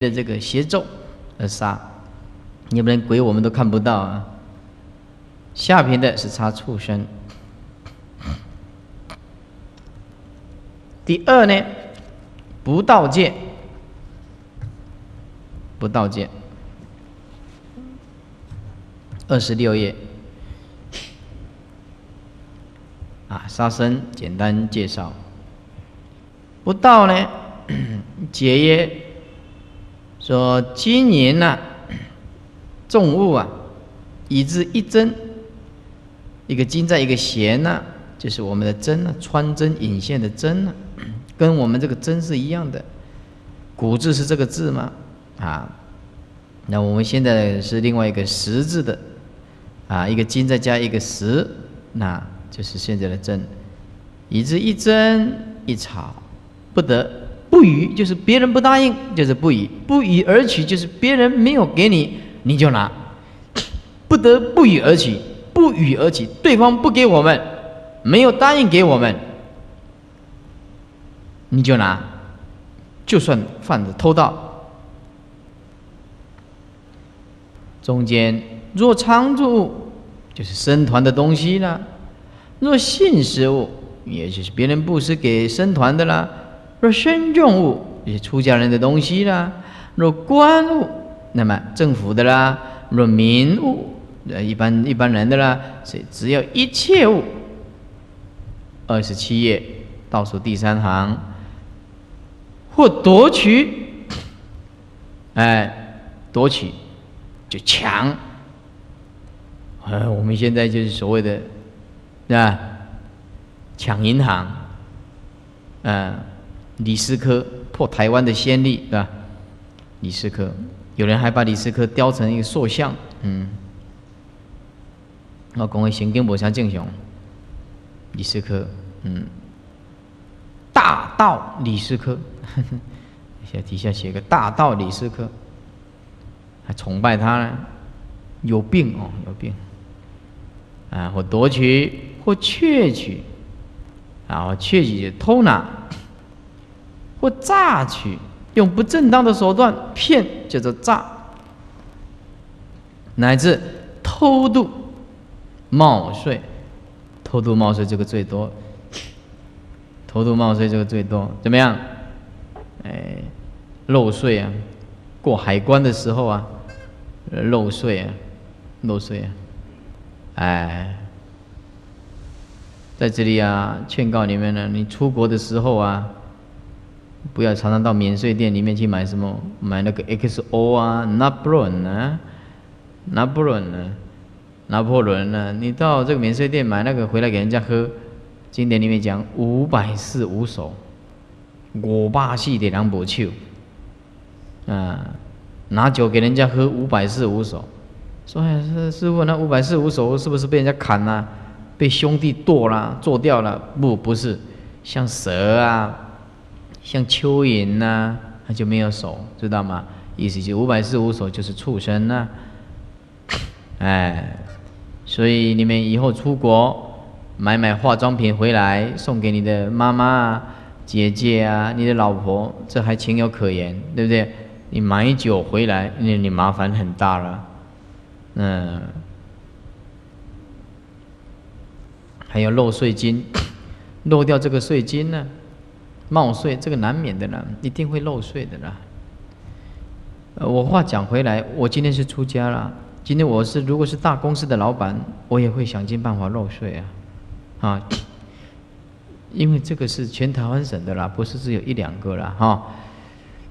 的这个邪咒而杀，你不能鬼我们都看不到啊。下品的是杀畜生。第二呢，不盗戒，不盗戒。二十六页啊，杀生简单介绍。不盗呢，解约。说今年呐，重物啊，以至一针，一个金在一个弦呐，就是我们的针呐，穿针引线的针呐，跟我们这个针是一样的。古字是这个字吗？啊，那我们现在是另外一个十字的，啊，一个金再加一个十，那就是现在的针，以至一针一草，不得。不予就是别人不答应，就是不予；不予而取就是别人没有给你，你就拿，不得不予而取，不予而取，对方不给我们，没有答应给我们，你就拿，就算犯了偷盗。中间若常住，就是生团的东西啦；若信食物，也就是别人布施给生团的啦。若身重物，也是出家人的东西啦；若官物，那么政府的啦；若民物，呃，一般一般人的啦。所以只要一切物，二十七页倒数第三行，或夺取，哎，夺取就抢。呃，我们现在就是所谓的，是吧？抢银行，嗯。李斯科破台湾的先例，是吧？李斯科，有人还把李斯科雕成一个塑像，嗯。我讲的神经不像正常。李斯科，嗯，大道李斯科，写底下写个大道李斯科，还崇拜他呢，有病哦，有病。啊，或夺取，或窃取，啊，或窃取偷拿。或诈取，用不正当的手段骗，叫做诈；乃至偷渡、冒税，偷渡冒税这个最多，偷渡冒税这个最多，怎么样？哎，漏税啊，过海关的时候啊，漏税啊，漏税啊，哎，在这里啊，劝告你们呢，你出国的时候啊。不要常常到免税店里面去买什么，买那个 XO 啊，拿破仑啊，拿破仑啊，拿破仑啊，你到这个免税店买那个回来给人家喝，经典里面讲五百四五手，我爸系的两把酒，啊，拿酒给人家喝五百四五手，说哎师师傅那五百四五手是不是被人家砍了，被兄弟剁了，做掉了？不不是，像蛇啊。像蚯蚓呐，它就没有手，知道吗？意思就五百四五手就是畜生呐，哎，所以你们以后出国买买化妆品回来送给你的妈妈啊、姐姐啊、你的老婆，这还情有可原，对不对？你买酒回来，那你麻烦很大了，嗯，还有漏税金，漏掉这个税金呢。冒税这个难免的啦，一定会漏税的啦。呃，我话讲回来，我今天是出家了。今天我是如果是大公司的老板，我也会想尽办法漏税啊，啊，因为这个是全台湾省的啦，不是只有一两个啦，哈。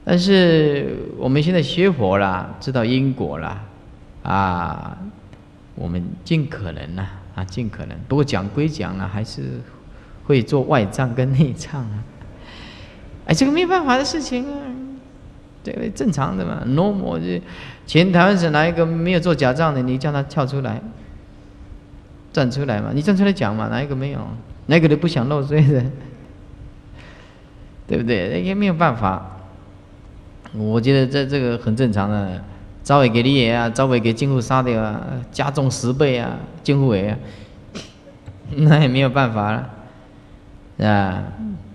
但是我们现在学佛啦，知道因果啦，啊，我们尽可能呐，啊，尽可能。不过讲归讲了，还是会做外账跟内账啊。哎，这个没有办法的事情啊，对不对？正常的嘛，normal。这前台湾省哪一个没有做假账的？你叫他跳出来，站出来嘛？你站出来讲嘛？哪一个没有？哪个都不想漏税的，对不对？也没有办法。我觉得这这个很正常的，招委给你也啊，招委给金户杀掉啊，加重十倍啊，金户委啊，那也没有办法了，啊，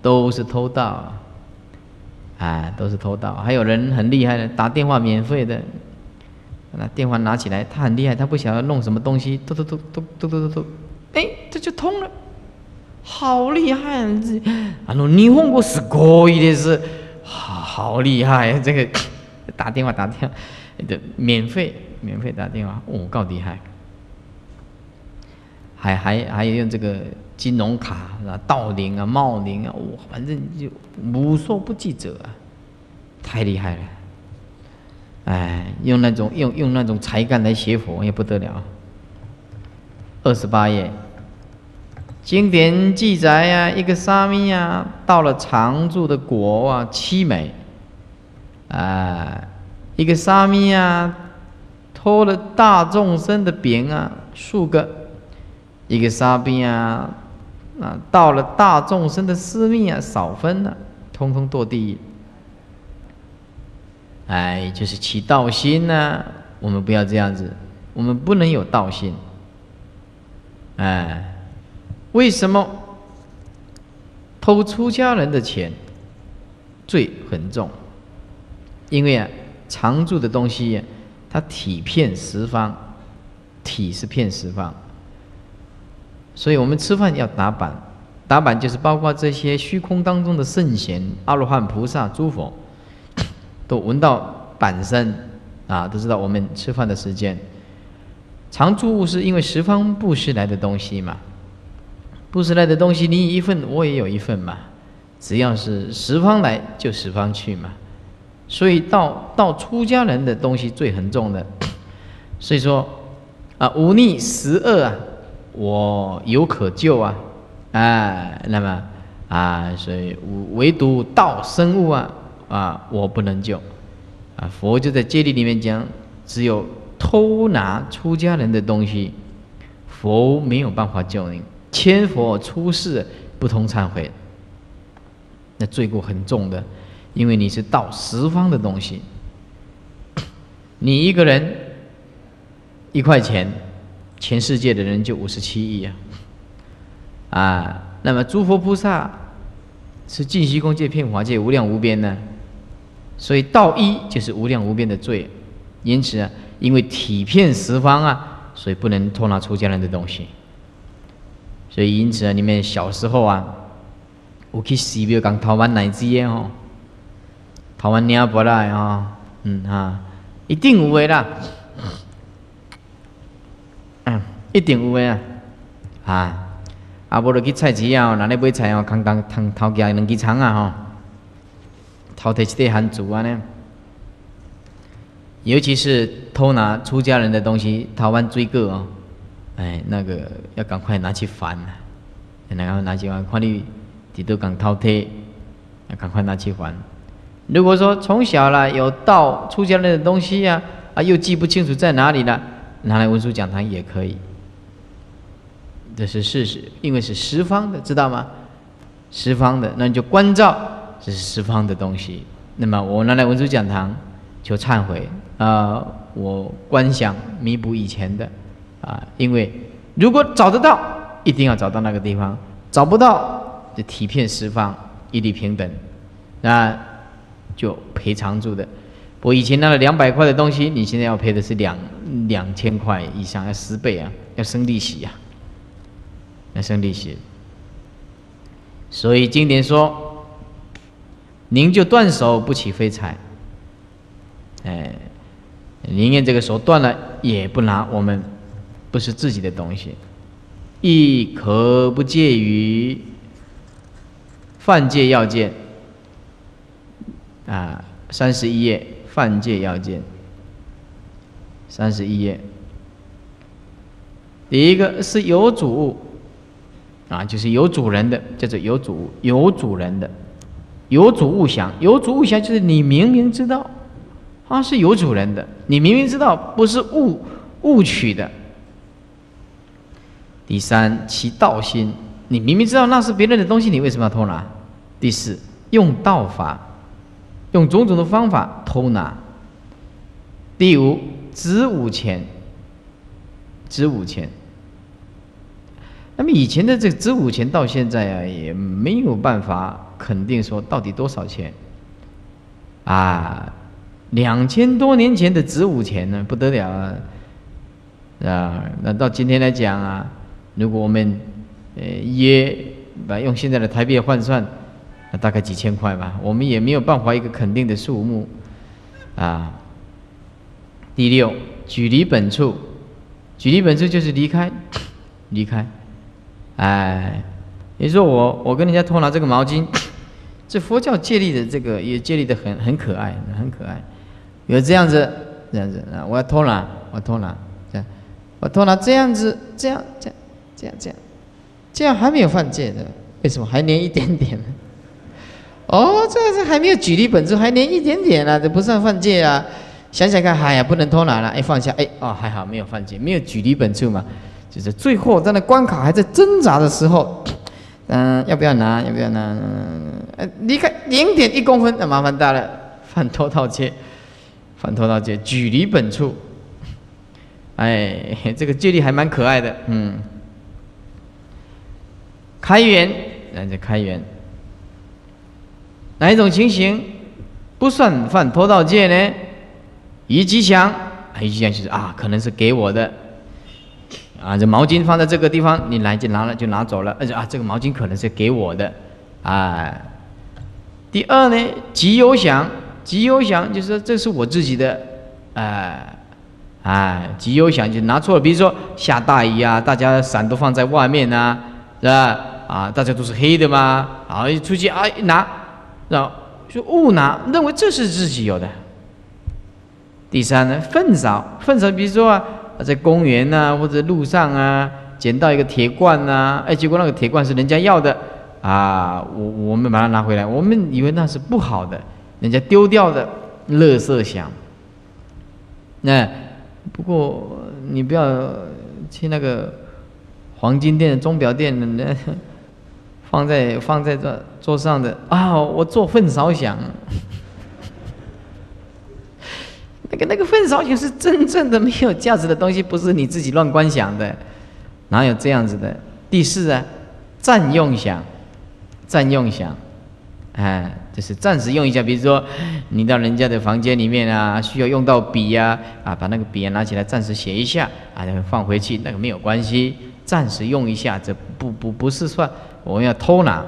都是偷盗。啊都是偷盗。还有人很厉害的，打电话免费的，那电话拿起来，他很厉害，他不晓得弄什么东西，嘟嘟嘟嘟嘟嘟嘟嘟，哎，这就通了，好厉害！啊，那霓虹国是可以的是，好好厉害，这个。打电话打电话。免费免费打电话，哦，够厉害。还还还有用这个金融卡啊，盗领啊，冒领啊，哇，反正就无所不记者啊，太厉害了！哎，用那种用用那种才干来学佛也不得了。二十八页，经典记载呀，一个沙弥呀，到了常住的国啊，凄美，啊，一个沙弥啊，偷了大众生的饼啊，数个。一个沙兵啊，啊，到了大众生的私密啊，少分了，通通堕地狱。哎，就是起道心呢，我们不要这样子，我们不能有道心。哎，为什么偷出家人的钱罪很重？因为啊，常住的东西，它体骗十方，体是骗十方。所以我们吃饭要打板，打板就是包括这些虚空当中的圣贤、阿罗汉、菩萨、诸佛，都闻到板声啊，都知道我们吃饭的时间。常住物是因为十方布施来的东西嘛，布施来的东西，你一份我也有一份嘛，只要是十方来就十方去嘛。所以到到出家人的东西最很重的，所以说啊，忤逆十恶啊。我有可救啊，哎，那么啊，所以唯独道生物啊，啊，我不能救，啊，佛就在戒律里面讲，只有偷拿出家人的东西，佛没有办法救你，千佛出世不同忏悔，那罪过很重的，因为你是盗十方的东西，你一个人一块钱。全世界的人就五十七亿啊，啊，那么诸佛菩萨是净虚空界、遍法界无量无边呢，所以道一就是无量无边的罪，因此啊，因为体遍十方啊，所以不能偷拿出家人的东西，所以因此啊，你们小时候啊，我去寺庙讲台湾奶子耶哦，台湾娘不来啊，嗯啊，一定有的啦。一定有诶啊！啊，啊，无就去菜市啊，哪里买菜哦？空当偷偷夹两支葱啊吼，偷摕一块番薯啊呢？尤其是偷拿出家人的东西，台湾追个哦，哎，那个要赶快拿去还呐，然后拿去还，看你几多敢偷摕，要赶快拿去还。如果说从小啦有盗出家人的东西呀，啊，又记不清楚在哪里了，拿来文殊讲堂也可以。这是事实，因为是十方的，知道吗？十方的，那你就关照，这是十方的东西。那么我拿来文殊讲堂求忏悔啊，我观想弥补以前的啊，因为如果找得到，一定要找到那个地方；找不到，就体骗十方，一律平等，那就赔偿住的。我以前拿了两百块的东西，你现在要赔的是两两千块以上，要十倍啊，要生利息呀。来生利息，所以经典说：“您就断手不起非财。”哎，宁愿这个手断了，也不拿我们不是自己的东西，亦可不介于犯戒要件。啊，三十一页犯戒要件，三十一页，第一个是有主。啊，就是有主人的，叫做有主有主人的，有主物想，有主物想就是你明明知道，它是有主人的，你明明知道不是误误取的。第三，其道心，你明明知道那是别人的东西，你为什么要偷拿？第四，用道法，用种种的方法偷拿。第五，子午钱，子午钱。那么以前的这个子午钱到现在啊，也没有办法肯定说到底多少钱。啊，两千多年前的子午钱呢，不得了啊！啊，那到今天来讲啊，如果我们呃约把用现在的台币换算，那大概几千块吧，我们也没有办法一个肯定的数目啊。第六，举离本处，举离本处就是离开，离开，哎，你说我我跟人家偷拿这个毛巾。这佛教戒律的这个也戒律的很很可爱，很可爱。有这样子，这样子啊，我要偷拿，我偷拿，这样，我偷拿这样子，这样，这样，这样，这样，这样还没有犯戒的，为什么还连一点点呢？哦，这个是还没有举例本质，还连一点点啊，这不算犯戒啊。想想看，哎呀，不能偷拿了，哎，放下，哎，哦，还好没有犯戒，没有举例本质嘛，就是最后在那关卡还在挣扎的时候。嗯，要不要拿？要不要拿？呃，离开零点一公分，那麻烦大了，犯偷盗戒，犯偷盗戒，距离本处。哎，这个戒律还蛮可爱的，嗯。开源，那就开源。哪一种情形不算犯偷盗戒呢？一吉祥，一吉祥就是啊，可能是给我的。啊，这毛巾放在这个地方，你来就拿了就拿走了，而且啊，这个毛巾可能是给我的，啊。第二呢，极有想，极有想就是这是我自己的，哎，哎，极有想就拿错了。比如说下大雨啊，大家伞都放在外面呐，是吧？啊，大家都是黑的嘛，啊，一出去啊一拿，然后就误拿，认为这是自己有的。第三呢，粪扫，粪扫，比如说啊。在公园呐，或者路上啊，捡到一个铁罐呐，哎，结果那个铁罐是人家要的啊，我我们把它拿回来，我们以为那是不好的，人家丢掉的，乐色想。那不过你不要去那个黄金店、钟表店那，放在放在这桌上的啊，我做粪扫想。那个那个粪扫就是真正的没有价值的东西，不是你自己乱观想的，哪有这样子的？第四啊，占用想，占用想，哎，就是暂时用一下。比如说，你到人家的房间里面啊，需要用到笔呀，啊，把那个笔拿起来，暂时写一下，啊，放回去，那个没有关系，暂时用一下，这不不不是算我们要偷拿。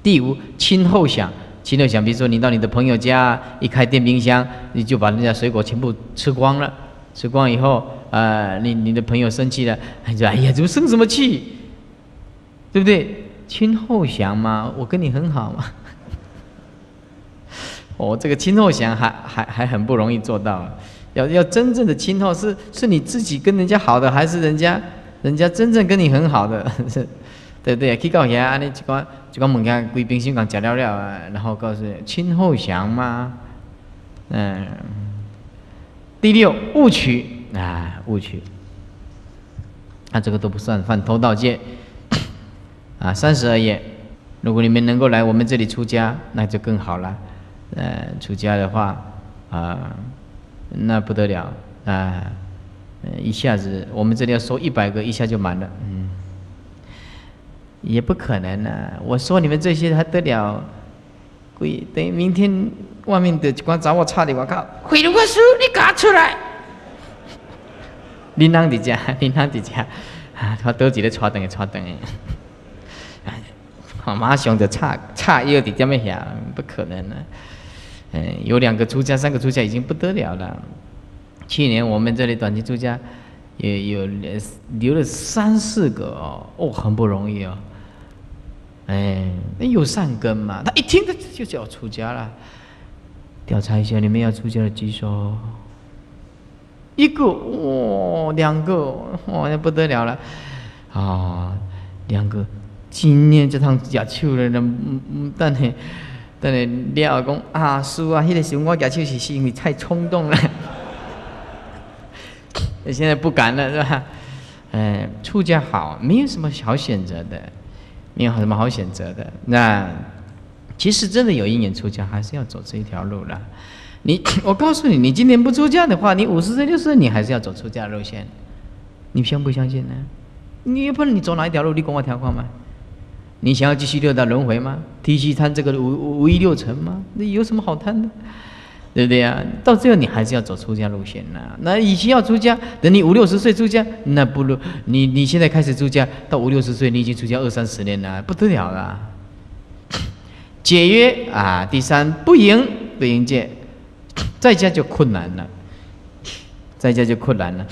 第五，亲后想。心里想，比如说你到你的朋友家，一开电冰箱，你就把人家水果全部吃光了。吃光以后，啊，你你的朋友生气了，他说：“哎呀，怎么生什么气？对不对？亲后想嘛，我跟你很好嘛。哦，这个亲后想还还还很不容易做到。要要真正的亲后，是是你自己跟人家好的，还是人家人家真正跟你很好的？对不对？去到遐安尼一个。就讲物件贵冰箱讲食了了啊，然后告诉亲后祥嘛，嗯，第六误取啊误取，那这个都不算犯偷盗戒啊。三十二页，如果你们能够来我们这里出家，那就更好了。呃，出家的话啊，那不得了啊，一下子我们这里要收一百个，一下就满了，嗯。也不可能啊！我说你们这些还得了？鬼等于明天外面的机关找我差的，我靠！毁了我书，你赶出来！你啷的家？你啷的家？啊！他多几个差等的查等的，我，马上就差差一点点么下，不可能啊！嗯，有两个出家，三个出家已经不得了了。去年我们这里短期出家也有留了三四个哦，哦，很不容易哦。哎，那有善根嘛？他一听他就就要出家了。调查一下，你们要出家的举手。一个哇，两个哇，那不得了了啊！两个，今年这趟举手了，那嗯嗯，等下等下了讲啊，叔啊，那个时候我举手是是因为太冲动了。现在不敢了，是吧？哎，出家好，没有什么好选择的。你有什么好选择的。那其实真的有一年出家，还是要走这一条路了。你，我告诉你，你今年不出家的话，你五十岁六十岁，你还是要走出家路线。你相不相信呢？你不然你走哪一条路？你跟我条框吗？你想要继续六道轮回吗？提起贪这个五五一六尘吗？那有什么好贪的？对不对呀？到最后你还是要走出家路线呐。那以前要出家，等你五六十岁出家，那不如你你现在开始出家，到五六十岁你已经出家二三十年了，不得了了。解约啊，第三不赢不迎戒，在家就困难了，在家就困难了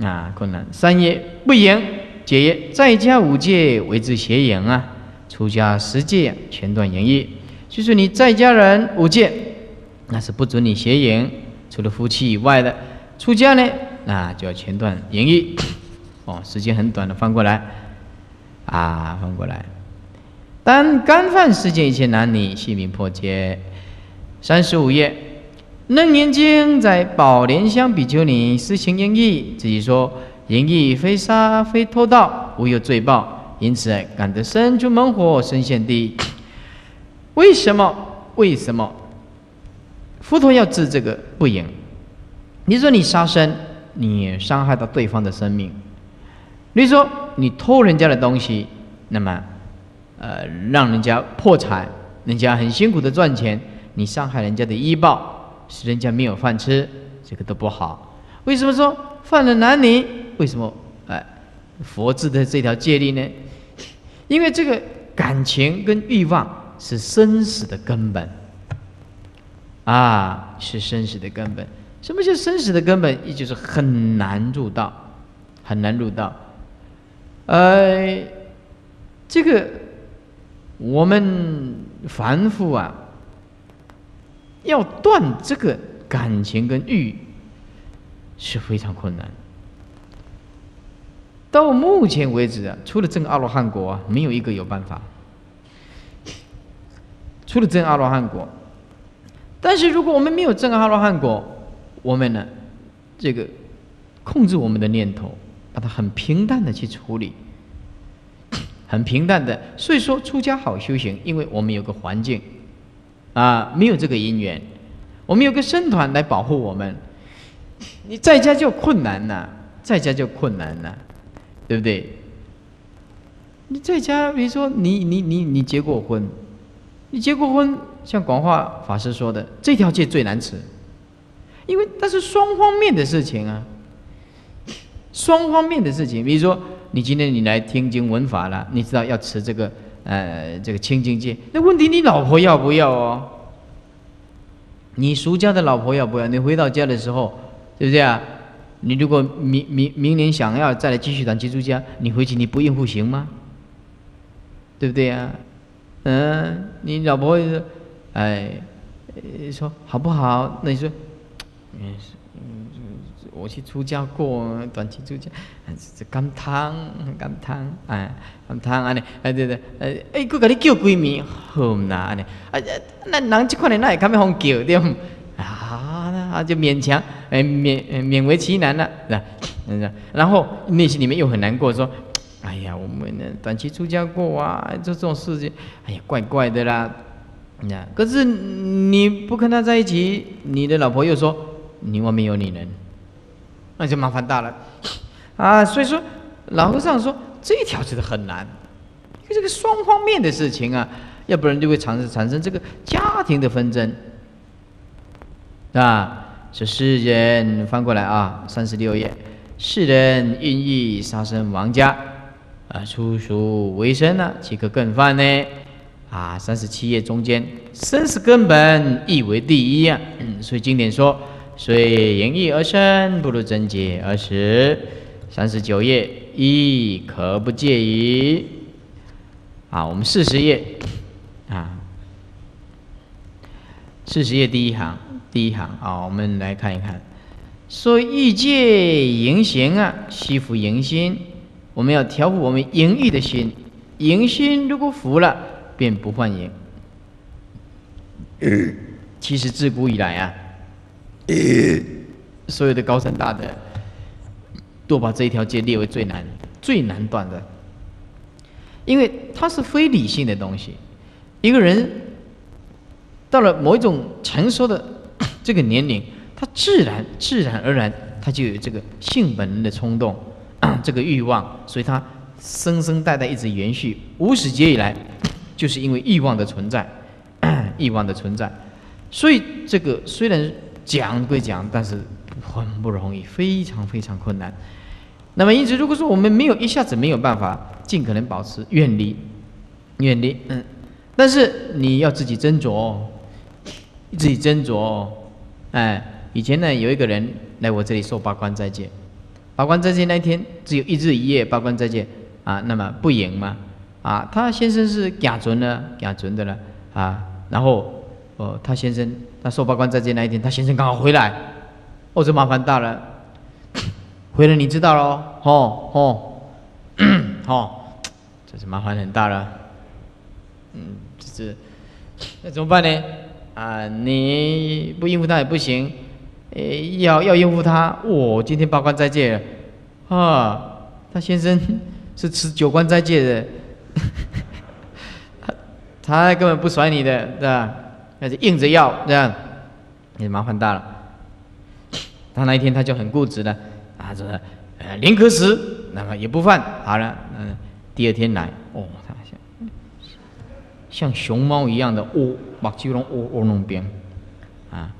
啊，困难。三业不迎解约，在家五戒为之邪淫啊，出家十戒全断淫业。就是你在家人五戒。那是不准你邪淫，除了夫妻以外的出家呢，那就要全断淫欲。哦，时间很短的，翻过来，啊，翻过来。当干饭世界一切男女性命破戒。三十五页，楞严经在宝莲香比丘尼施行淫欲，自己说淫欲非杀非偷盗，无有罪报，因此感得生出猛火，身陷地。为什么？为什么？佛陀要治这个不淫。你说你杀生，你伤害到对方的生命；你说你偷人家的东西，那么，呃，让人家破产，人家很辛苦的赚钱，你伤害人家的医报，使人家没有饭吃，这个都不好。为什么说犯了男女？为什么？哎，佛治的这条戒律呢？因为这个感情跟欲望是生死的根本。啊，是生死的根本。什么叫生死的根本？也就是很难入道，很难入道。呃，这个我们凡夫啊，要断这个感情跟欲是非常困难。到目前为止啊，除了证阿罗汉果啊，没有一个有办法。除了证阿罗汉果。但是如果我们没有证阿罗汉果，我们呢，这个控制我们的念头，把它很平淡的去处理，很平淡的。所以说出家好修行，因为我们有个环境，啊，没有这个因缘，我们有个僧团来保护我们。你在家就困难呐，在家就困难呐，对不对？你在家，比如说你你你你结过婚，你结过婚。像广化法师说的，这条戒最难持，因为它是双方面的事情啊，双方面的事情。比如说，你今天你来听经闻法了，你知道要持这个呃这个清净戒，那问题你老婆要不要哦？你俗家的老婆要不要？你回到家的时候，对不对啊？你如果明明明年想要再来继续当基督家，你回去你不应付行吗？对不对呀？嗯，你老婆。哎，说好不好？那你说，嗯，我去出家过，短期出家，这甘汤，甘汤，哎，甘汤安尼，哎对对，哎哎，佮你叫闺蜜，好呐安尼，哎，那人这款人那会敢要方叫对不？啊，那就勉强，哎勉勉为其难了，是吧？然后内心里面又很难过，说，哎呀，我们呢短期出家过啊，做这种事情，哎呀，怪怪的啦。那可是你不跟他在一起，你的老婆又说你外面有女人，那就麻烦大了 啊！所以说老和尚说这一条真的很难，因为这个双方面的事情啊，要不然就会产生产生这个家庭的纷争啊。这世人翻过来啊，三十六页，世人因意杀生亡家啊，出俗为生呢，岂可更犯呢？啊，三十七页中间，生死根本亦为第一啊！所以经典说，虽淫欲而生，不如贞洁而死。三十九页，亦可不介意。啊，我们四十页，啊，四十页第一行，第一行啊，我们来看一看，说欲界淫行啊，惜福淫心，我们要调伏我们淫欲的心，淫心如果服了。便不欢迎。其实自古以来啊，所有的高僧大德都把这一条街列为最难、最难断的，因为它是非理性的东西。一个人到了某一种成熟的 这个年龄，他自然、自然而然，他就有这个性本能的冲动，这个欲望，所以他生生代代一直延续，无始劫以来，就是因为欲望的存在，欲望的存在，所以这个虽然讲归讲，但是很不容易，非常非常困难。那么因此，如果说我们没有一下子没有办法，尽可能保持远离，远离，嗯，但是你要自己斟酌，自己斟酌，哎，以前呢有一个人来我这里受八关斋戒，八关斋戒那一天只有一日一夜，八关斋戒啊，那么不赢嘛，啊，他先生是甲准的，甲准的了啊，然后哦，他先生他受八关斋戒那一天，他先生刚好回来，哦，这麻烦大了。回来你知道喽，哦哦，哦，这是麻烦很大了，嗯，这是那怎么办呢？啊，你不应付他也不行，诶，要要应付他，我今天八关斋戒，啊，他先生是吃九关斋戒的，他根本不甩你的，对吧？那是硬着要这样，也麻烦大了。他那一天他就很固执了。他说：“呃，宁可死，那么也不犯。好了，嗯，第二天来，哦，他像像熊猫一样的窝，把鸡笼窝窝弄边，啊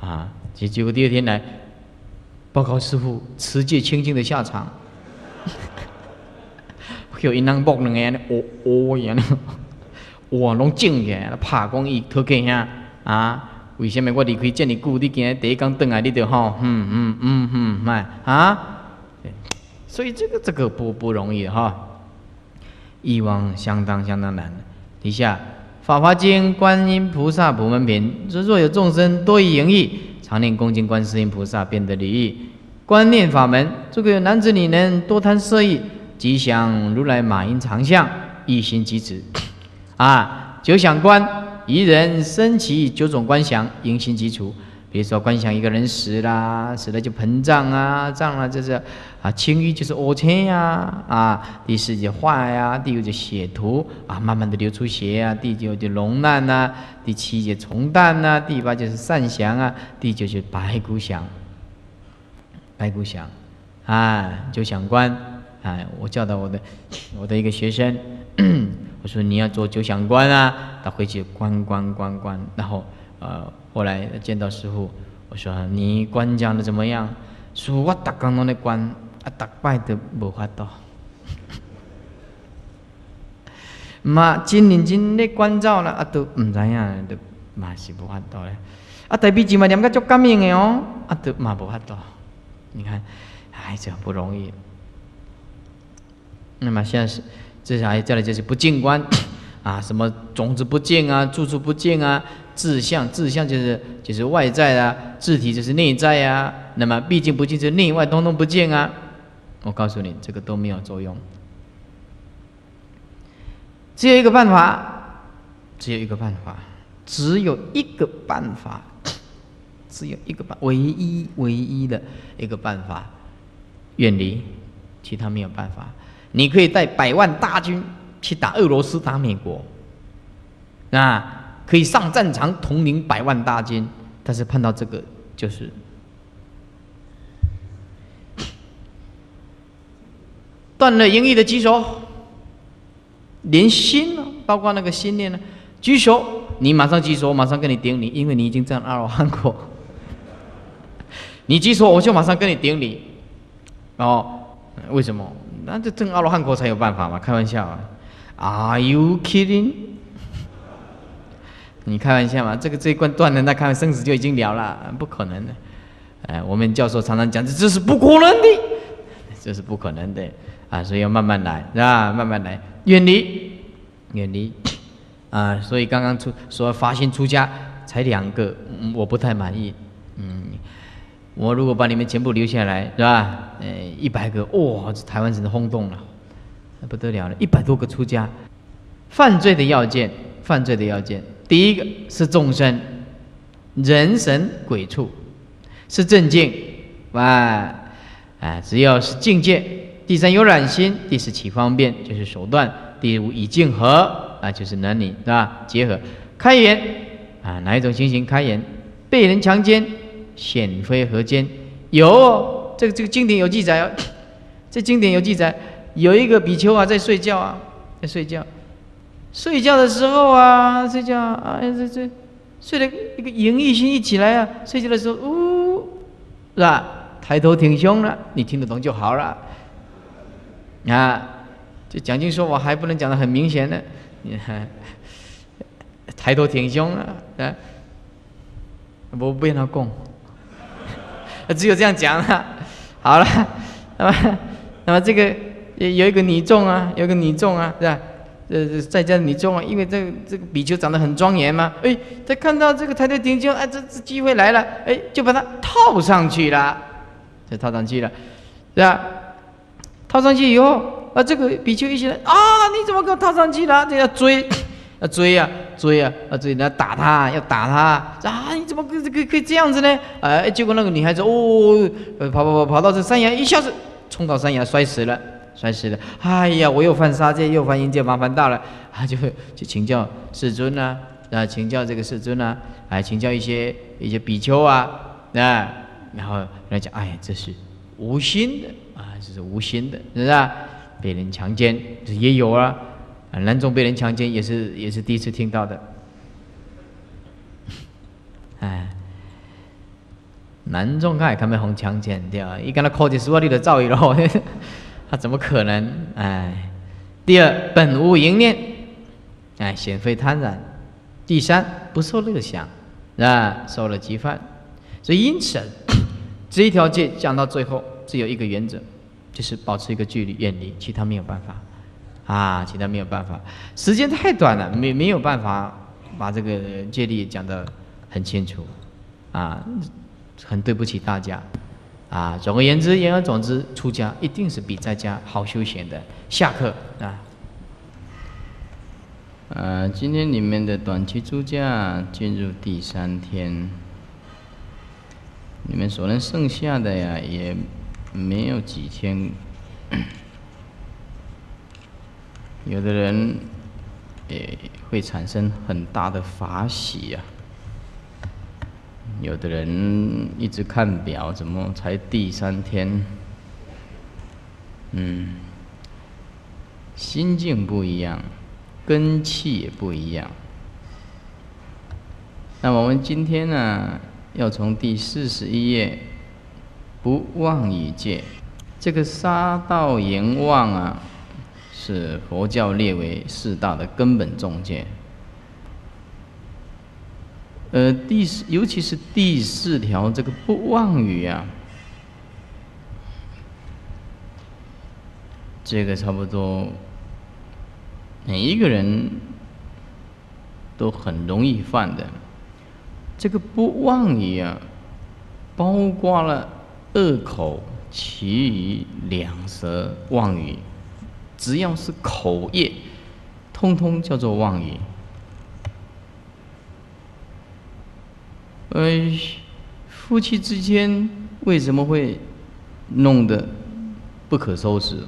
啊，结结果第二天来，报告师傅持戒清净的下场，有一囊木两个窝窝一样，哇，拢静起来，怕讲伊偷看下啊。”为什么我离开这么久？你今日第一刚回来，你就吼，嗯嗯嗯嗯，卖啊？所以这个这个不不容易哈，欲望相当相当难。底下《法华经》观音菩萨普门品说：若有众生多以淫意，常念恭敬观世音菩萨，便得离益。观念法门，这个男子女人多贪色欲，吉祥如来马音常相，一心即止啊，九想观。一人升起九种观想，因心即除。比如说，观想一个人死啦，死了就膨胀啊，胀了就是啊，青瘀就是恶青呀，啊，第四就坏呀，第五就血涂啊，慢慢的流出血啊，第九就脓烂呐，第七就虫蛋呐，第八就是散祥啊，第九就白骨祥，白骨祥，啊，就想观，哎，我教导我的我的一个学生。我说你要做九想观啊，他回去观观观观，然后呃，后来见到师傅，我说你观讲的怎么样？说我打刚拢在观，啊，打拜都无法到。嘛，真认真咧关照啦，啊，都唔知影，都嘛是无法到咧。啊，大悲咒嘛念个足感应的哦，啊，都嘛无法到。你看，哎，这不容易。那么现在是。接下来再来就是不净观，啊，什么种子不净啊，住处不净啊，志相志相就是就是外在啊，字体就是内在啊。那么毕竟不净，就内外通通不净啊。我告诉你，这个都没有作用。只有一个办法，只有一个办法，只有一个办法，只有一个办，唯一唯一的一个办法，远离，其他没有办法。你可以带百万大军去打俄罗斯、打美国，啊，可以上战场统领百万大军，但是碰到这个就是断了盈利的举手，连心呢，包括那个心念呢，举手，你马上举手，我马上跟你顶礼，因为你已经占阿罗汉果，你举手，我就马上跟你顶礼，哦，为什么？那这正阿罗汉国才有办法嘛？开玩笑啊！Are you kidding？你开玩笑嘛？这个这一关断了，那看生死就已经了了，不可能的。哎，我们教授常常讲，这这是不可能的，这是不可能的啊！所以要慢慢来，是吧？慢慢来，远离，远离啊！所以刚刚出说发心出家才两个，我不太满意。嗯。我如果把你们全部留下来，是吧？呃，一百个，哇，这台湾真的轰动了，不得了了，一百多个出家。犯罪的要件，犯罪的要件，第一个是众生，人神鬼畜，是正境，哇，啊，只要是境界。第三有染心，第四起方便，就是手段。第五以境合，啊，就是男女，是吧？结合，开眼，啊，哪一种情形开眼？被人强奸。显非何间。有这个这个经典有记载哦，这经典有记载，有一个比丘啊在睡觉啊，在睡觉，睡觉的时候啊，睡觉啊，这这睡了一个淫欲心一起来啊，睡觉的时候，呜，是吧？抬头挺胸了，你听得懂就好了。啊，就讲经说我还不能讲的很明显的，你看，抬头挺胸了，啊，我不跟他供，只有这样讲了。好了，那么，那么这个有有一个女众啊，有个女众啊，是吧？呃，在家女众啊，因为这个这个比丘长得很庄严嘛，哎，他看到这个抬头挺胸，哎，这这机会来了，哎，就把它套上去了，就套上去了，是吧？套上去以后，啊，这个比丘一起来，啊，你怎么给我套上去了？这要追，要追呀，追啊，啊，追，要打他，要打他，啊，你怎么可可可以这样子呢？哎，结果那个女孩子，哦，跑跑跑跑到这山崖，一下子冲到山崖，摔死了，摔死了。哎呀，我又犯杀戒，又犯淫戒，麻烦大了，啊，就就请教世尊呐，啊，请教这个世尊呐，哎，请教一些一些比丘啊，啊，然后来讲，哎，这是无心的啊。这是无心的，是不是？被人强奸，这也有啊。啊，男众被人强奸也是也是第一次听到的。哎，男众看也看没红强奸掉，一跟他靠近十万里的造诣了，他怎么可能？哎，第二本无淫念，哎，显非贪婪。第三不受乐想，啊，受了即犯。所以因此，这一条戒讲到最后只有一个原则。就是保持一个距离，远离，其他没有办法，啊，其他没有办法，时间太短了，没没有办法把这个戒律讲得很清楚，啊，很对不起大家，啊，总而言之，言而总之，出家一定是比在家好休闲的。下课啊，呃，今天你们的短期出家进入第三天，你们所能剩下的呀，也。没有几天，有的人也会产生很大的法喜呀。有的人一直看表，怎么才第三天？嗯，心境不一样，根气也不一样。那我们今天呢，要从第四十一页。不妄语戒，这个杀盗淫妄啊，是佛教列为四大的根本重戒。呃，第四，尤其是第四条这个不妄语啊，这个差不多每一个人都很容易犯的。这个不妄语啊，包括了。二口，其余两舌妄语，只要是口业，通通叫做妄语。呃，夫妻之间为什么会弄得不可收拾？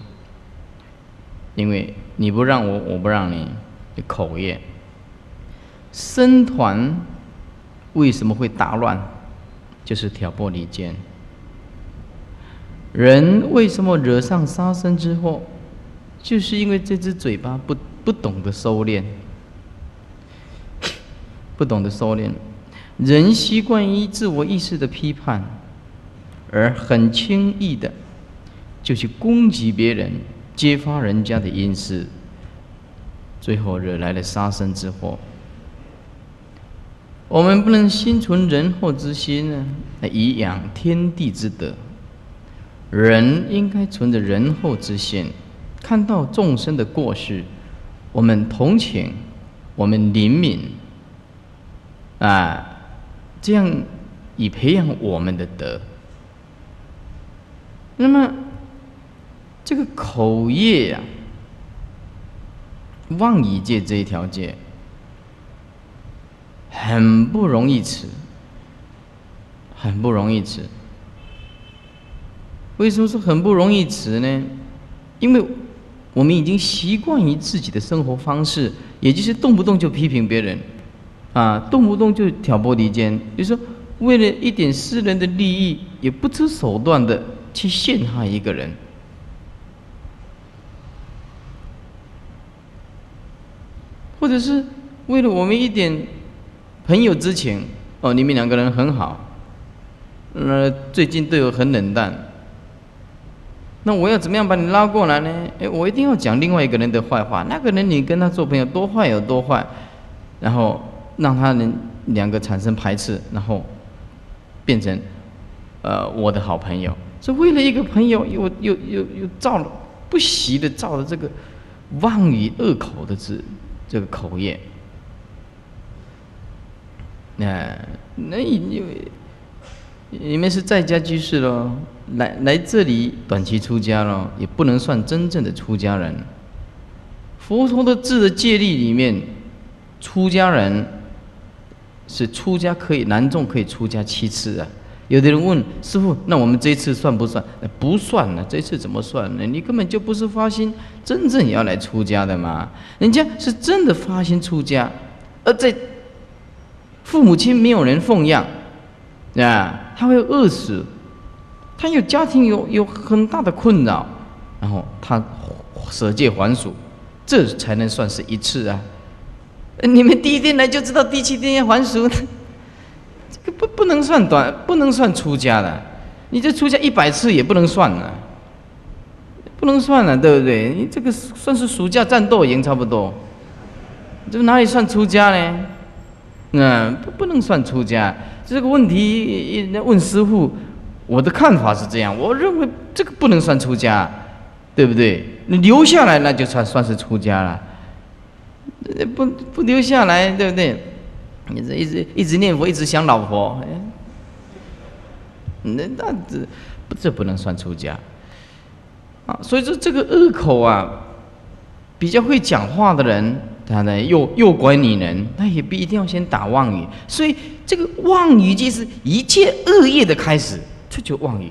因为你不让我，我不让你，口业。僧团为什么会打乱？就是挑拨离间。人为什么惹上杀生之祸？就是因为这只嘴巴不不懂得收敛，不懂得收敛。人习惯于自我意识的批判，而很轻易的就去攻击别人，揭发人家的隐私，最后惹来了杀身之祸。我们不能心存仁厚之心呢，以养天地之德。人应该存着仁厚之心，看到众生的过失，我们同情，我们怜悯，啊，这样以培养我们的德。那么，这个口业呀，妄语界这一条界，很不容易持，很不容易持。为什么说很不容易持呢？因为我们已经习惯于自己的生活方式也就是动不动就批评别人啊动不动就挑拨离间就是说为了一点私人的利益也不择手段的去陷害一个人。或者是为了我们一点朋友之情哦你们两个人很好呃最近对我很冷淡。那我要怎么样把你拉过来呢？哎，我一定要讲另外一个人的坏话。那个人你跟他做朋友多坏有多坏，然后让他能两个产生排斥，然后变成呃我的好朋友。是为了一个朋友，又又又又造了不惜的造了这个妄语恶口的字，这个口业。那那因为你们是在家居士喽。来来这里短期出家喽，也不能算真正的出家人。佛陀的字的戒律里面，出家人是出家可以男众可以出家七次啊。有的人问师傅，那我们这一次算不算？不算了，这次怎么算呢？你根本就不是发心真正要来出家的嘛。人家是真的发心出家，而在父母亲没有人奉养，啊，他会饿死。他有家庭有有很大的困扰，然后他舍戒还俗，这才能算是一次啊！你们第一天来就知道第七天要还俗，这个不不能算短，不能算出家的。你这出家一百次也不能算了，不能算了，对不对？你这个算是暑假战斗营差不多，这哪里算出家呢？嗯不不能算出家，这个问题问师傅。我的看法是这样，我认为这个不能算出家，对不对？你留下来那就算算是出家了，不不留下来，对不对？你这一直一直念佛，一直想老婆，那那这这不能算出家啊！所以说这个恶口啊，比较会讲话的人，他呢诱诱拐女人，那也不一定要先打妄语。所以这个妄语就是一切恶业的开始。这就妄语，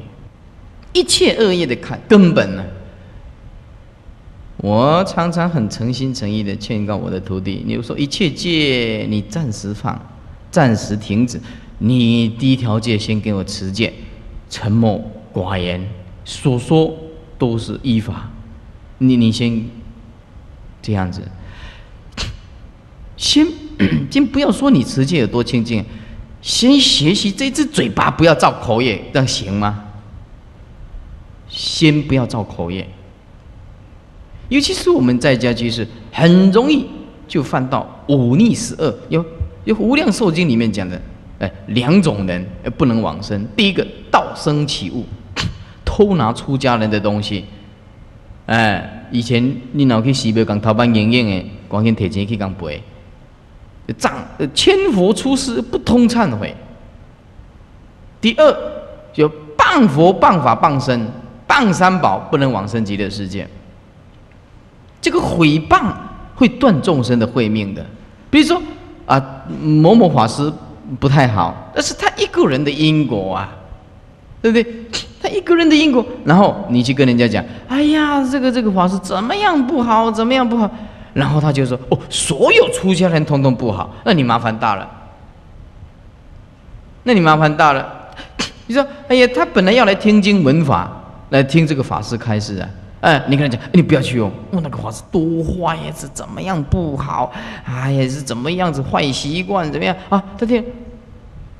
一切恶业的看根本呢。我常常很诚心诚意的劝告我的徒弟，你说一切戒你暂时放，暂时停止，你第一条戒先给我持戒，沉默寡言，所说都是依法。你你先这样子，先先 不要说你持戒有多清净。先学习这只嘴巴，不要造口业，这样行吗？先不要造口业，尤其是我们在家居士，很容易就犯到忤逆十恶。有有《无量寿经》里面讲的，哎，两种人不能往生。第一个，道生起物，偷拿出家人的东西。哎，以前你老去西北讲头班营营的，赶紧提钱去讲赔。藏千佛出世不通忏悔。第二，就谤佛、谤法、谤身、谤三宝，不能往生极乐世界。这个毁谤会断众生的慧命的。比如说啊，某某法师不太好，那是他一个人的因果啊，对不对？他一个人的因果，然后你去跟人家讲，哎呀，这个这个法师怎么样不好，怎么样不好。然后他就说：“哦，所有出家人通通不好，那你麻烦大了。那你麻烦大了。你说，哎呀，他本来要来听经闻法，来听这个法师开示啊。哎，你跟他讲，你不要去哦，哦，那个法师多坏呀，是怎么样不好？哎呀，是怎么样子坏习惯怎么样啊？他听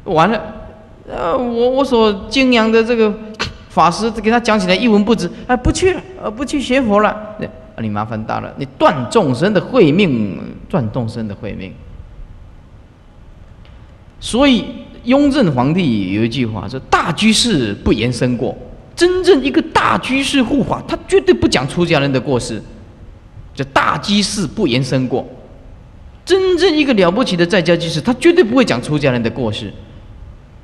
完了，呃，我我所敬仰的这个法师给他讲起来一文不值，哎，不去了，呃，不去学佛了。”你麻烦大了，你断众生的慧命，断众生的慧命。所以雍正皇帝有一句话说：“大居士不言生过。”真正一个大居士护法，他绝对不讲出家人的过失。叫大居士不言生过。真正一个了不起的在家居士，他绝对不会讲出家人的过失。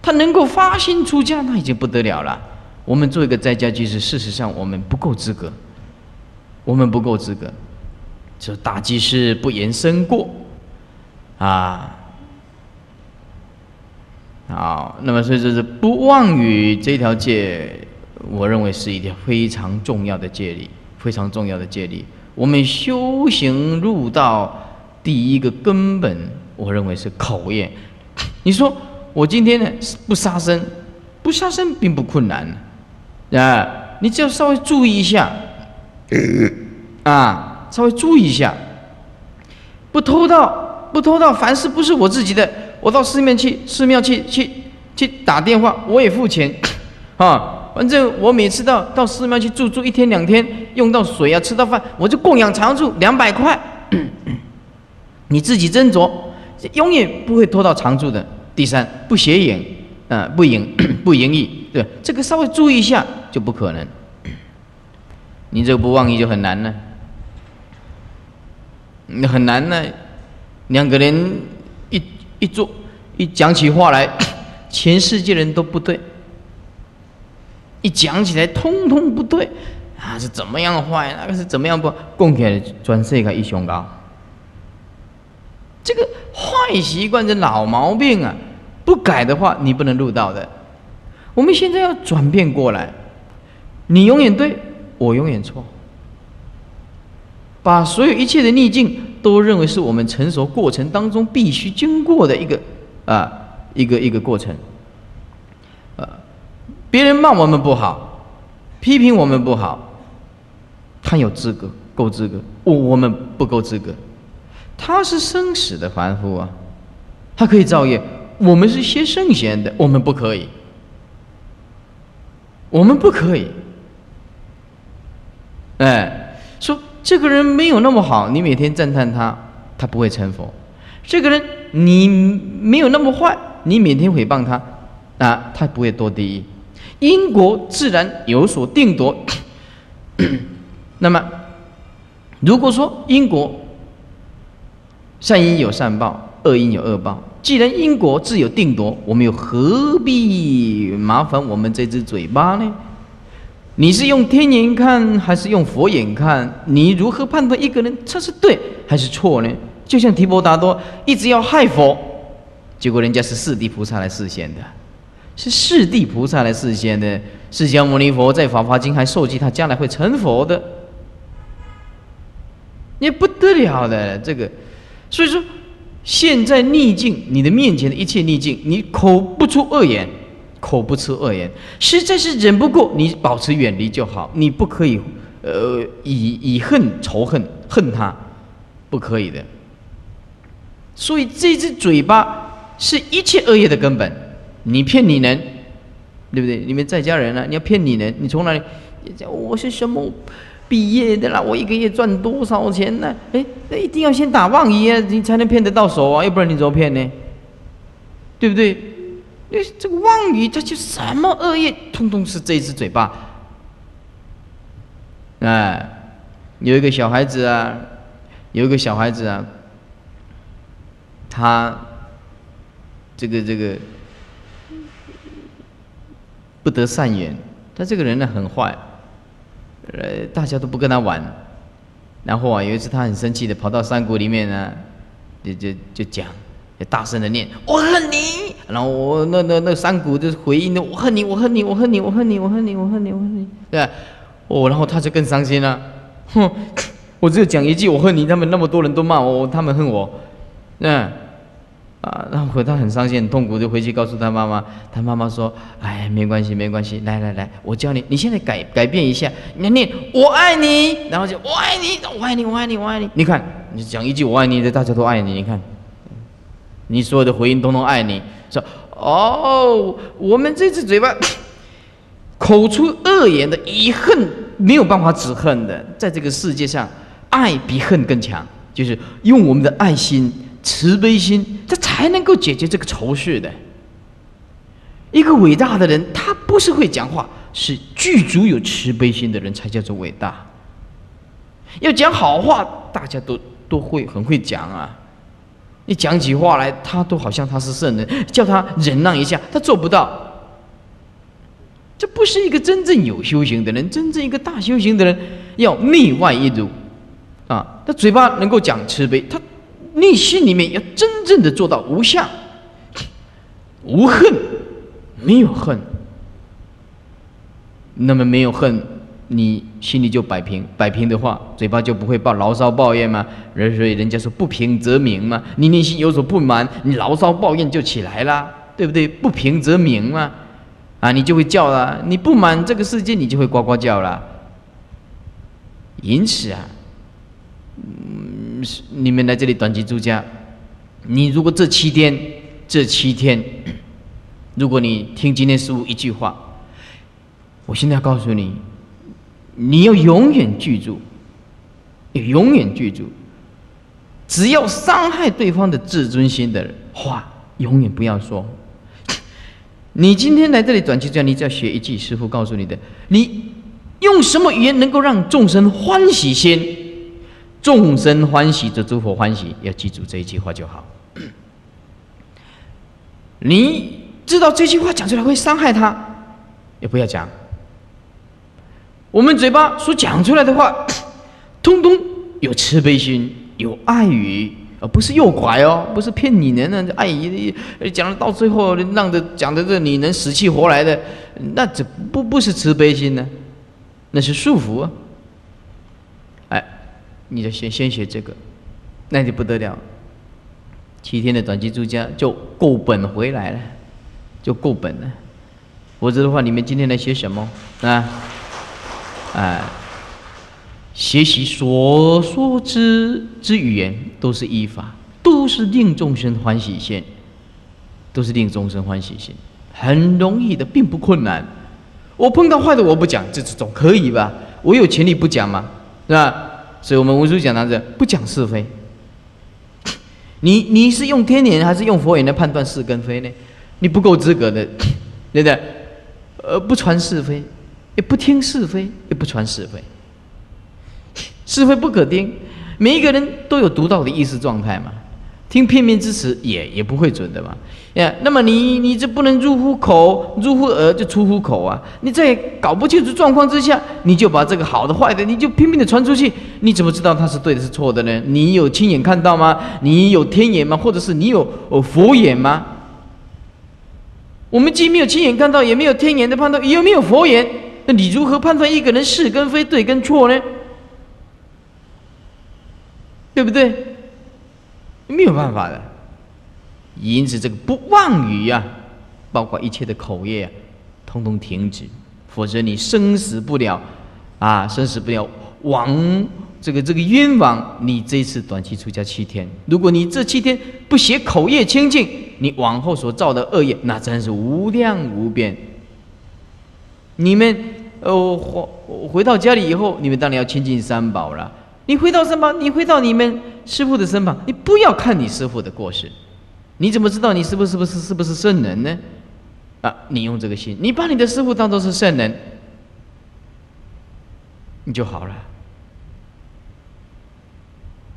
他能够发心出家，那已经不得了了。我们做一个在家居士，事实上我们不够资格。我们不够资格，这大居士不言生过，啊，好，那么所以这是不妄语这条戒，我认为是一条非常重要的戒律，非常重要的戒律。我们修行入道第一个根本，我认为是口业。你说我今天呢不杀生，不杀生并不困难，啊，你只要稍微注意一下。啊，稍微注意一下，不偷盗，不偷盗，凡事不是我自己的，我到寺庙去，寺庙去去去打电话，我也付钱，啊，反正我每次到到寺庙去住住一天两天，用到水啊，吃到饭，我就供养常住两百块，你自己斟酌，永远不会偷到常住的。第三，不邪淫，啊，不淫 不淫逸，对，这个稍微注意一下就不可能。你这个不忘义就很难了，你很难呢。两个人一一坐一讲起话来，全世界人都不对。一讲起来，通通不对啊！是怎么样坏？那个是怎么样不？供起来转世界一雄高。这个坏习惯、这老毛病啊，不改的话，你不能入道的。我们现在要转变过来，你永远对，我永远错。把所有一切的逆境都认为是我们成熟过程当中必须经过的一个啊一个一个过程。呃，别人骂我们不好，批评我们不好，他有资格，够资格，我我们不够资格。他是生死的凡夫啊，他可以造业，我们是些圣贤的，我们不可以，我们不可以。哎，说这个人没有那么好，你每天赞叹他，他不会成佛；这个人你没有那么坏，你每天诽谤他，啊，他不会堕地狱。因果自然有所定夺。那么，如果说因果，善因有善报，恶因有恶报。既然因果自有定夺，我们又何必麻烦我们这只嘴巴呢？你是用天眼看还是用佛眼看？你如何判断一个人他是对还是错呢？就像提婆达多一直要害佛，结果人家是四地菩萨来示现的，是四地菩萨来示现的。释迦牟尼佛在《法华经》还授记他将来会成佛的，也不得了的这个。所以说，现在逆境，你的面前的一切逆境，你口不出恶言，口不出恶言，实在是忍不过，你保持远离就好。你不可以，呃，以以恨仇恨恨他，不可以的。所以这只嘴巴是一切恶业的根本。你骗你人，对不对？你们在家人呢？你要骗你人，你从哪里？我是什么？毕业的啦，我一个月赚多少钱呢？哎，那一定要先打妄语啊，你才能骗得到手啊，要不然你怎么骗呢？对不对？因为这个妄语，它就什么恶业，通通是这一只嘴巴。哎，有一个小孩子啊，有一个小孩子啊，他这个这个不得善缘，他这个人呢很坏。呃，大家都不跟他玩，然后啊，有一次他很生气的跑到山谷里面呢，就就就讲，大声的念我恨你，然后我那那那山谷就是回应的我恨你，我恨你，我恨你，我恨你，我恨你，我恨你，我恨你，对吧？哦，然后他就更伤心了，哼，我只有讲一句我恨你，他们那么多人都骂我，他们恨我，嗯。啊，然后回他很伤心、很痛苦，就回去告诉他妈妈。他妈妈说：“哎，没关系，没关系，来来来，我教你，你现在改改变一下，你念我爱你，然后就我爱你，我爱你，我爱你，我爱你。你看，你讲一句我爱你，大家都爱你。你看，你所有的回应都能爱你。说哦，我们这只嘴巴 口出恶言的，以恨没有办法止恨的，在这个世界上，爱比恨更强，就是用我们的爱心。”慈悲心，这才能够解决这个仇视的。一个伟大的人，他不是会讲话，是具足有慈悲心的人才叫做伟大。要讲好话，大家都都会很会讲啊。你讲起话来，他都好像他是圣人，叫他忍让一下，他做不到。这不是一个真正有修行的人，真正一个大修行的人，要内外一如啊。他嘴巴能够讲慈悲，他。内心里面要真正的做到无相、无恨，没有恨，那么没有恨，你心里就摆平。摆平的话，嘴巴就不会抱牢骚抱怨嘛。人所以人家说不平则鸣嘛。你内心有所不满，你牢骚抱怨就起来啦，对不对？不平则鸣嘛，啊，你就会叫啦。你不满这个世界，你就会呱呱叫啦。因此啊。你们来这里短期住家，你如果这七天，这七天，如果你听今天师傅一句话，我现在要告诉你，你要永远记住，你永远记住，只要伤害对方的自尊心的话，永远不要说。你今天来这里短期这样，你只要学一句师傅告诉你的，你用什么语言能够让众生欢喜心？众生欢喜，则诸佛欢喜。要记住这一句话就好。你知道这句话讲出来会伤害他，也不要讲。我们嘴巴所讲出来的话，通通有慈悲心，有爱语。而不是诱拐哦，不是骗你人呢。哎，讲了到最后，让的讲的这你能死去活来的，那这不不是慈悲心呢？那是束缚啊！哎，你就先先学这个，那就不得了。七天的短期住家就够本回来了，就够本了。否则的话，你们今天来学什么啊？哎。学习所说之之语言都是依法，都是令众生欢喜心，都是令众生欢喜心，很容易的，并不困难。我碰到坏的我不讲，这这总可以吧？我有权利不讲吗？是吧？所以我们文殊讲堂者不讲是非。你你是用天眼还是用佛眼来判断是跟非呢？你不够资格的，对不对？呃，不传是非，也不听是非，也不传是非。是非不可听，每一个人都有独到的意识状态嘛，听片面之词也也不会准的嘛。呀，那么你你这不能入乎口，入乎耳就出乎口啊！你在搞不清楚状况之下，你就把这个好的坏的，你就拼命的传出去，你怎么知道它是对的是错的呢？你有亲眼看到吗？你有天眼吗？或者是你有佛眼吗？我们既没有亲眼看到，也没有天眼的判断，也没有佛眼，那你如何判断一个人是跟非、对跟错呢？对不对？没有办法的，因此这个不妄语啊，包括一切的口业啊，通通停止，否则你生死不了啊，生死不了，往这个这个冤枉。你这次短期出家七天，如果你这七天不写口业清净，你往后所造的恶业，那真是无量无边。你们呃回回到家里以后，你们当然要亲近三宝了。你回到三宝，你回到你们师傅的身旁，你不要看你师傅的过失，你怎么知道你师傅是不是是不是圣人呢？啊，你用这个心，你把你的师傅当做是圣人，你就好了，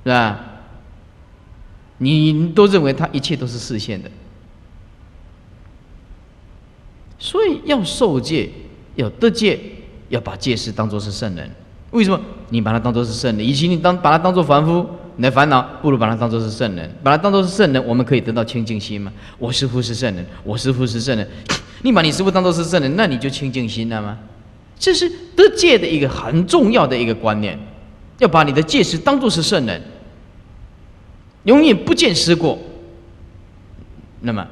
是吧？你都认为他一切都是视线的，所以要受戒，要得戒，要把戒师当做是圣人。为什么你把他当做是圣人？与其你当把他当做凡夫来烦恼，不如把他当做是圣人。把他当做是圣人，我们可以得到清净心吗？我师父是圣人，我师父是圣人。你把你师父当做是圣人，那你就清净心了吗？这是得戒的一个很重要的一个观念，要把你的戒师当做是圣人，永远不见失过。那么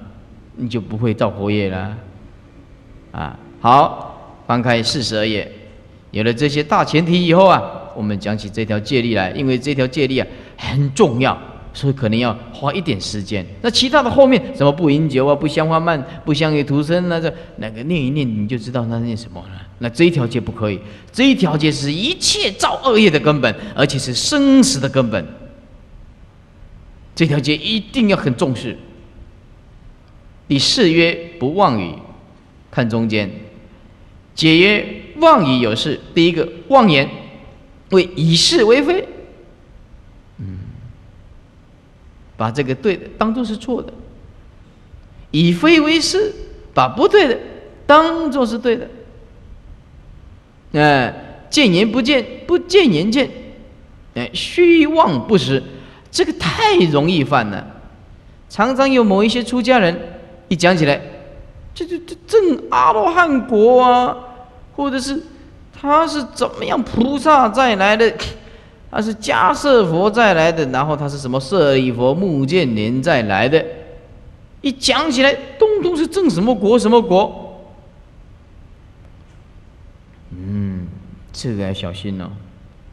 你就不会造佛业了。啊，好，翻开四十二页。有了这些大前提以后啊，我们讲起这条戒律来，因为这条戒律啊很重要，所以可能要花一点时间。那其他的后面什么不饮酒啊、不香花漫、不香于徒生，那这那个念一念你就知道那念什么了。那这一条戒不可以，这一条戒是一切造恶业的根本，而且是生死的根本。这条戒一定要很重视。第四曰不妄语，看中间，解曰。妄语有事，第一个妄言，为以是为非，嗯，把这个对的当做是错的，以非为是，把不对的当做是对的，哎，见言不见，不见言见，哎，虚妄不实，这个太容易犯了。常常有某一些出家人一讲起来，这这这正阿罗汉国啊。或者是他是怎么样菩萨再来的？他是迦摄佛再来的，然后他是什么舍利佛、目犍连再来的？一讲起来，东东是正什么国什么国？嗯，这个要小心哦。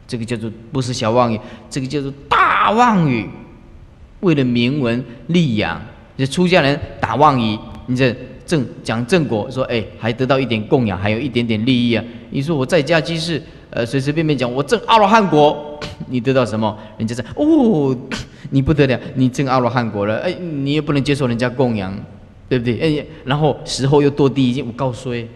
这个叫做不是小妄语，这个叫做大大妄语，为了名闻利养，这出家人打妄语，你这正讲正果，说哎还得到一点供养，还有一点点利益啊。你说我在家居士，呃随随便便讲我证阿罗汉果，你得到什么？人家说哦，你不得了，你证阿罗汉果了，哎你也不能接受人家供养，对不对？哎，然后时候又多低一我告诉你。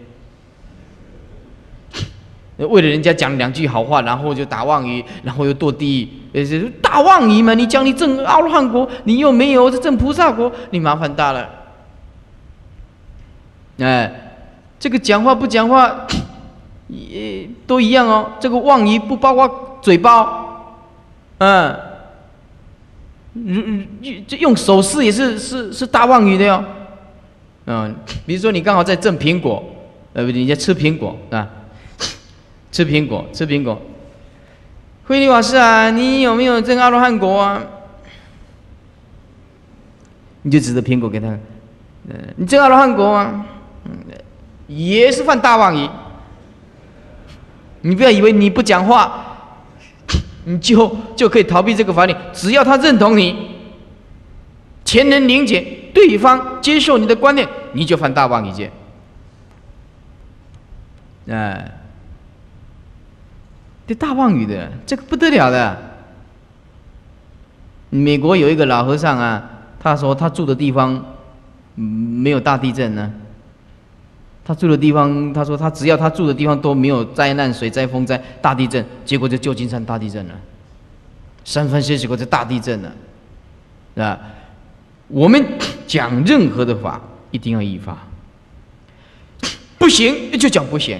为了人家讲两句好话，然后就打妄语，然后又堕地，呃，是大妄语嘛？你讲你证阿罗汉国，你又没有这证菩萨国，你麻烦大了。哎，这个讲话不讲话，也都一样哦。这个妄语不包括嘴巴，嗯，这用手势也是是是大妄语的哟。嗯，比如说你刚好在挣苹果，呃，不，你在吃苹果啊。吃苹果，吃苹果。慧利法师啊，你有没有证阿罗汉果啊？你就指着苹果给他，嗯，你证阿罗汉果吗？嗯，也是犯大妄语。你不要以为你不讲话，你就就可以逃避这个法律。只要他认同你，钱能理解对方接受你的观念，你就犯大妄语戒。哎。这大妄语的，这个不得了的。美国有一个老和尚啊，他说他住的地方没有大地震呢。他住的地方，他说他只要他住的地方都没有灾难、水灾、风灾、大地震，结果就旧金山大地震了，三藩市结果就大地震了，啊，我们讲任何的法一定要依法，不行就讲不行，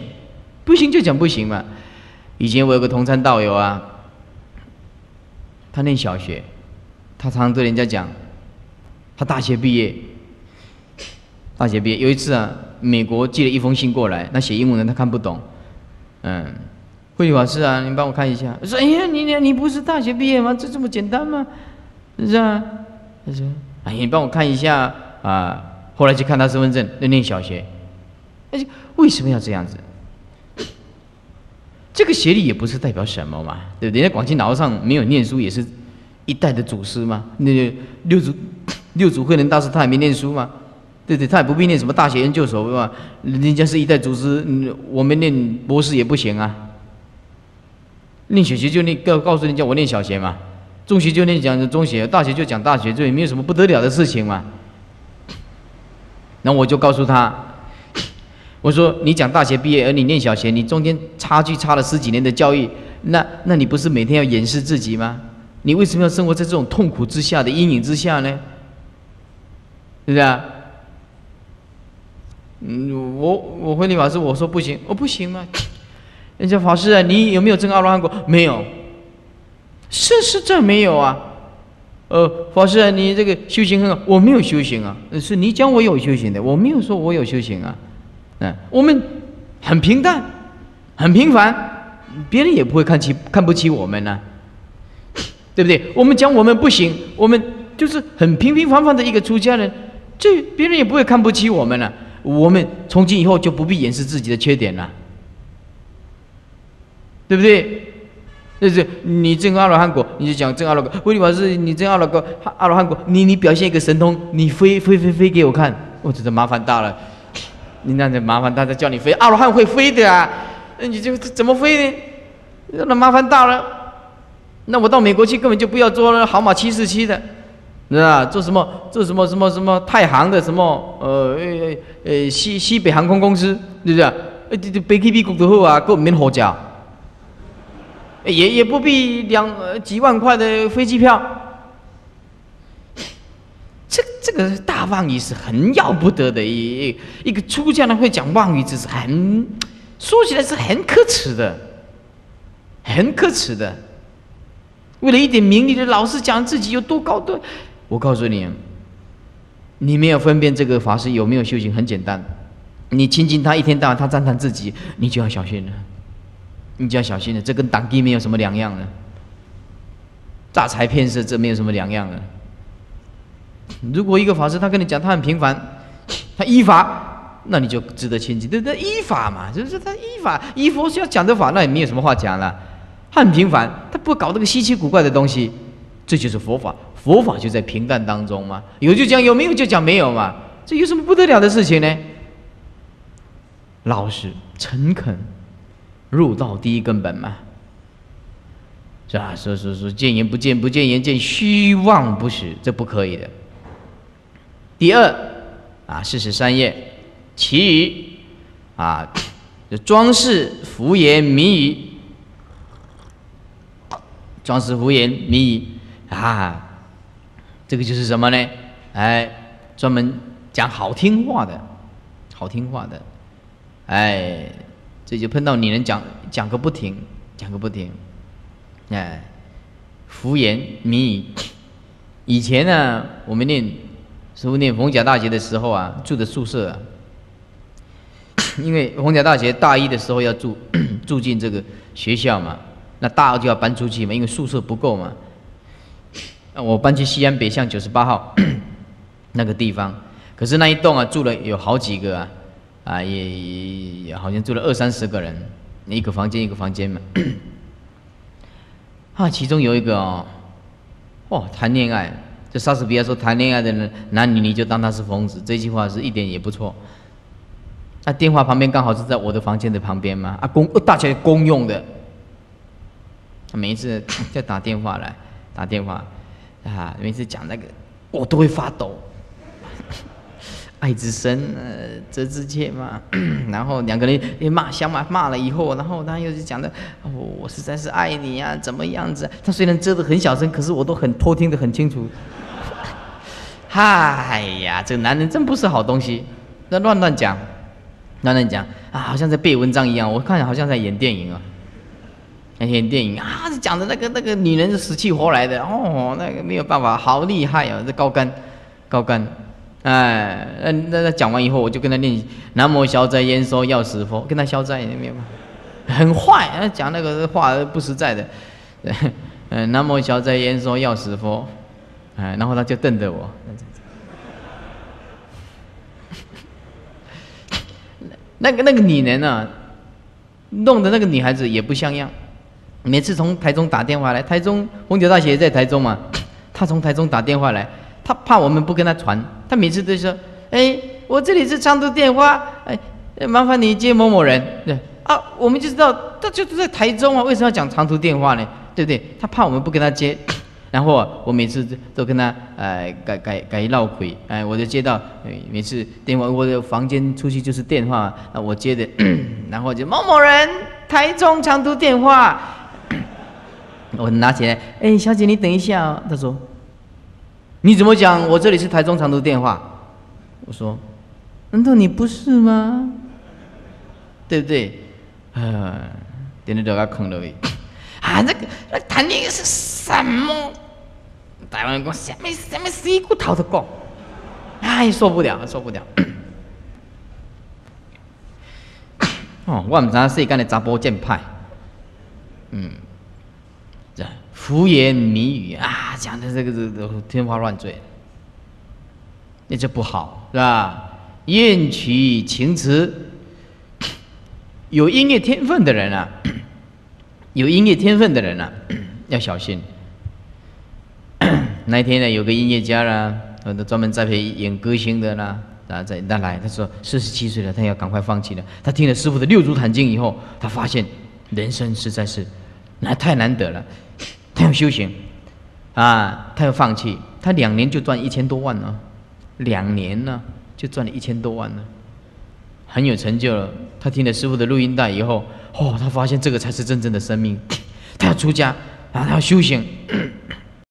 不行就讲不行嘛。以前我有个同参道友啊，他念小学，他常常对人家讲，他大学毕业，大学毕业。有一次啊，美国寄了一封信过来，那写英文的他看不懂，嗯，慧法师啊，你帮我看一下，说哎呀，你你你不是大学毕业吗？这这么简单吗？是啊，他说，哎呀，你帮我看一下啊，后来去看他身份证，那念小学，哎，为什么要这样子？这个学历也不是代表什么嘛，对不对？人家广西老和尚没有念书，也是一代的祖师嘛。那六祖六祖慧能大师他也没念书嘛，对对？他也不必念什么大学研究所，对吧？人家是一代祖师，我们念博士也不行啊。念小学就念告告诉人家我念小学嘛，中学就念讲的中学，大学就讲大学，这也没有什么不得了的事情嘛。那我就告诉他。我说你讲大学毕业，而你念小学，你中间差距差了十几年的教育，那那你不是每天要掩饰自己吗？你为什么要生活在这种痛苦之下的阴影之下呢？是不是啊？嗯，我我回你法师，我说不行，我不行吗？人家法师啊，你有没有证阿罗汉果？没有，事实证没有啊。呃，法师啊，你这个修行很好，我没有修行啊，是你讲我有修行的，我没有说我有修行啊。嗯，我们很平淡，很平凡，别人也不会看起看不起我们呢，对不对？我们讲我们不行，我们就是很平平凡凡的一个出家人，这别人也不会看不起我们了。我们从今以后就不必掩饰自己的缺点了，对不对？就是你证阿罗汉果，你就讲证阿罗果。为什么是你证阿罗果？阿罗汉果，你你表现一个神通，你飞飞飞飞给我看，我觉得麻烦大了。你那就麻烦大家叫你飞，阿罗汉会飞的啊，那你就怎么飞呢？那麻烦大了。那我到美国去根本就不要坐了，好马七四七的，是吧？做什么？做什么？什么什么太行的什么？呃呃呃西西北航空公司，对不对？呃这这飞机比国都好啊，够免好价，也也不必两几万块的飞机票。这这个大妄语是很要不得的，一一个出家人会讲妄语，这是很说起来是很可耻的，很可耻的。为了一点名利的，老是讲自己有多高端。我告诉你，你没有分辨这个法师有没有修行，很简单，你亲近他一天到晚他赞叹自己，你就要小心了，你就要小心了。这跟党地没有什么两样了，诈财骗色，这没有什么两样了。如果一个法师他跟你讲他很平凡，他依法，那你就值得亲近。对不对，依法嘛，就是他依法依佛是要讲的法，那也没有什么话讲了。他很平凡，他不搞这个稀奇古怪的东西，这就是佛法，佛法就在平淡当中嘛，有就讲有，没有就讲没有嘛，这有什么不得了的事情呢？老实、诚恳、入道第一根本嘛，是吧？说说说见言不见，不见言见虚妄不实，这不可以的。第二啊，四十三页，其余啊，就装饰敷衍谜语，装饰敷衍谜语。啊，这个就是什么呢？哎，专门讲好听话的，好听话的，哎，这就碰到你能讲讲个不停，讲个不停，哎，敷衍迷语。以前呢，我们念师傅念逢甲大学的时候啊，住的宿舍，啊，因为逢甲大学大一的时候要住 住进这个学校嘛，那大二就要搬出去嘛，因为宿舍不够嘛。我搬去西安北巷九十八号 那个地方，可是那一栋啊住了有好几个啊，啊也也好像住了二三十个人，一个房间一个房间嘛。啊，其中有一个哦，哦谈恋爱，这莎士比亚说谈恋爱的人男女你就当他是疯子，这句话是一点也不错。那电话旁边刚好是在我的房间的旁边嘛，啊公大家公用的，他每一次在打电话来打电话。啊，每次讲那个，我都会发抖。爱之深，呃，责之切嘛。然后两个人也骂，相骂骂了以后，然后他又是讲的，我实在是爱你呀，怎么样子？他虽然遮得很小声，可是我都很偷听得很清楚。嗨呀，这个男人真不是好东西，那乱乱讲，乱乱讲啊，好像在背文章一样，我看好像在演电影啊。那些电影啊，讲的那个那个女人是死去活来的。哦，那个没有办法，好厉害哦，这高干，高干，哎，那那那讲完以后，我就跟他念南无消灾延寿药师佛，跟他消灾，明白吗？很坏，讲那个话不实在的，嗯，南无消灾延寿药师佛，哎，然后他就瞪着我，那个那个女人啊，弄的那个女孩子也不像样。每次从台中打电话来，台中红桥大学在台中嘛，他从台中打电话来，他怕我们不跟他传，他每次都说：“哎，我这里是长途电话，哎，麻烦你接某某人。”对啊，我们就知道他就是在台中啊，为什么要讲长途电话呢？对不对？他怕我们不跟他接，然后我每次都跟他哎改改改一闹鬼，哎，我就接到每次电话，我的房间出去就是电话，啊，我接的，然后就某某人台中长途电话。我拿起来，哎，小姐，你等一下。他说：“你怎么讲？我这里是台中长途电话。”我说：“难道你不是吗？对不对？”啊，点点都给坑了喂！啊，那个那谈恋爱是什么？台湾人讲什么什么死骨头的讲，哎，受不了，受不了。哦，我唔知世间的查甫正派，嗯。胡言迷语啊，讲的这个这个天花乱坠，那就不好，是吧？艳曲情词，有音乐天分的人啊，有音乐天分的人啊，要小心。那天呢，有个音乐家啦，他专门栽培演歌星的啦，啊，在那来，他说四十七岁了，他要赶快放弃了。他听了师傅的六祖坛经以后，他发现人生实在是那太难得了。他要修行，啊，他要放弃，他两年就赚一千多万呢，两年呢就赚了一千多万呢，很有成就了。他听了师傅的录音带以后，哦，他发现这个才是真正的生命。他要出家，然后，他要修行，